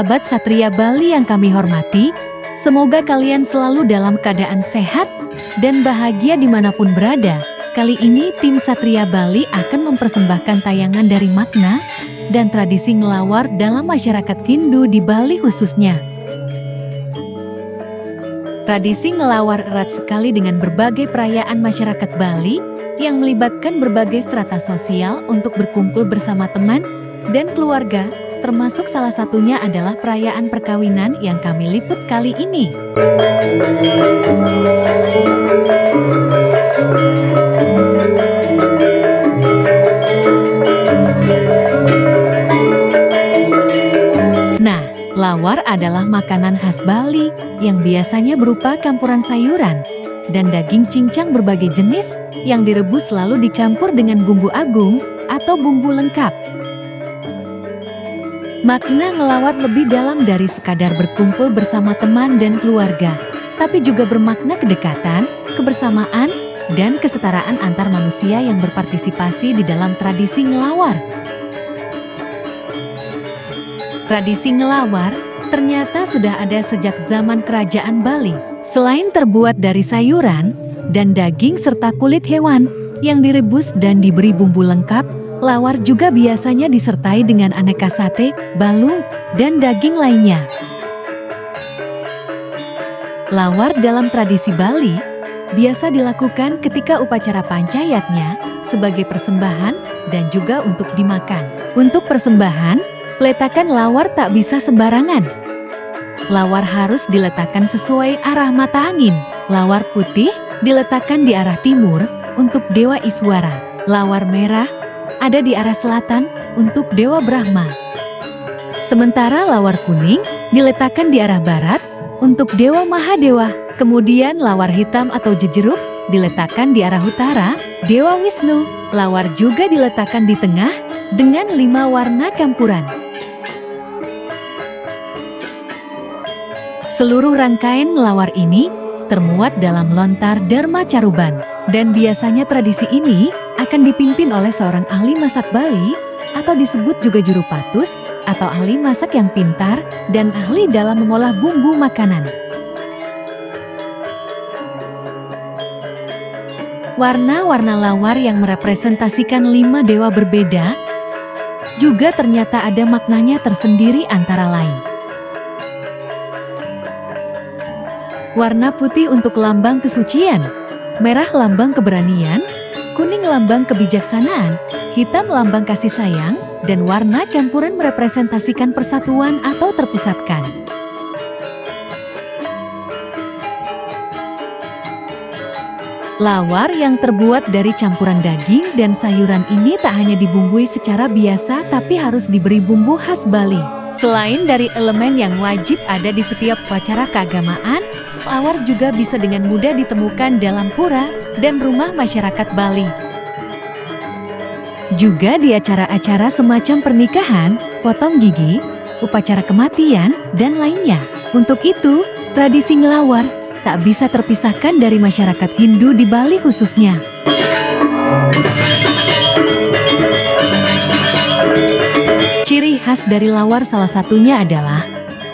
sahabat Satria Bali yang kami hormati, semoga kalian selalu dalam keadaan sehat dan bahagia di mana pun berada. Kali ini tim Satria Bali akan mempersembahkan tayangan dari makna dan tradisi ngelawar dalam masyarakat Hindu di Bali khususnya. Tradisi ngelawar erat sekali dengan berbagai perayaan masyarakat Bali yang melibatkan berbagai strata sosial untuk berkumpul bersama teman dan keluarga, termasuk salah satunya adalah perayaan perkawinan yang kami liput kali ini. Nah, lawar adalah makanan khas Bali yang biasanya berupa campuran sayuran dan daging cincang berbagai jenis yang direbus lalu dicampur dengan bumbu agung atau bumbu lengkap. Makna ngelawat lebih dalam dari sekadar berkumpul bersama teman dan keluarga, tapi juga bermakna kedekatan, kebersamaan, dan kesetaraan antar manusia yang berpartisipasi di dalam tradisi ngelawar. Tradisi ngelawar ternyata sudah ada sejak zaman kerajaan Bali. Selain terbuat dari sayuran dan daging serta kulit hewan yang direbus dan diberi bumbu lengkap, lawar juga biasanya disertai dengan aneka sate, balung, dan daging lainnya. Lawar dalam tradisi Bali biasa dilakukan ketika upacara pancayatnya sebagai persembahan dan juga untuk dimakan. Untuk persembahan, Letakan lawar tak bisa sembarangan. Lawar harus diletakkan sesuai arah mata angin. Lawar putih diletakkan di arah timur untuk Dewa Iswara. Lawar merah ada di arah selatan untuk Dewa Brahma. Sementara lawar kuning diletakkan di arah barat untuk Dewa Mahadewa. Kemudian lawar hitam atau jejeruk diletakkan di arah utara, Dewa Wisnu. Lawar juga diletakkan di tengah dengan lima warna campuran. Seluruh rangkaian ngelawar ini termuat dalam lontar Dharma Caruban dan biasanya tradisi ini akan dipimpin oleh seorang ahli masak Bali atau disebut juga juru patus atau ahli masak yang pintar dan ahli dalam mengolah bumbu makanan. Warna-warna lawar yang merepresentasikan lima dewa berbeda juga ternyata ada maknanya tersendiri antara lain. warna putih untuk lambang kesucian, merah lambang keberanian, kuning lambang kebijaksanaan, hitam lambang kasih sayang, dan warna campuran merepresentasikan persatuan atau terpusatkan. Lawar yang terbuat dari campuran daging dan sayuran ini tak hanya dibumbui secara biasa tapi harus diberi bumbu khas Bali. Selain dari elemen yang wajib ada di setiap upacara keagamaan, lawar juga bisa dengan mudah ditemukan dalam pura dan rumah masyarakat Bali. Juga di acara-acara semacam pernikahan, potong gigi, upacara kematian, dan lainnya. Untuk itu, tradisi ngelawar tak bisa terpisahkan dari masyarakat Hindu di Bali khususnya. Ciri khas dari lawar salah satunya adalah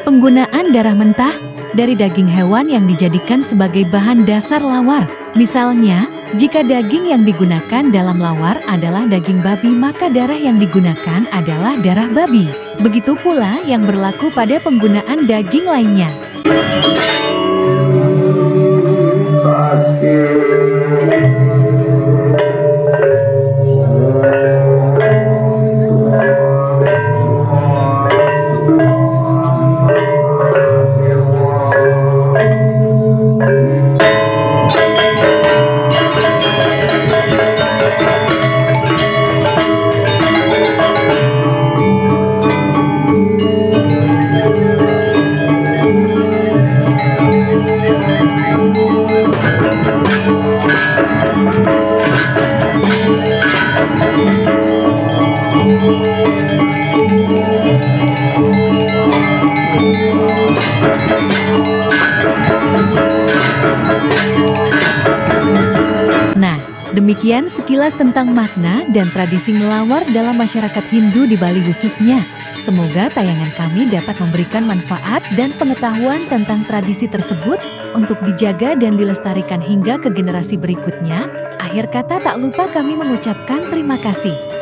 penggunaan darah mentah dari daging hewan yang dijadikan sebagai bahan dasar lawar. Misalnya, jika daging yang digunakan dalam lawar adalah daging babi, maka darah yang digunakan adalah darah babi. Begitu pula yang berlaku pada penggunaan daging lainnya. Yeah. Nah, demikian sekilas tentang makna dan tradisi melawar dalam masyarakat Hindu di Bali khususnya. Semoga tayangan kami dapat memberikan manfaat dan pengetahuan tentang tradisi tersebut untuk dijaga dan dilestarikan hingga ke generasi berikutnya. Akhir kata tak lupa kami mengucapkan terima kasih.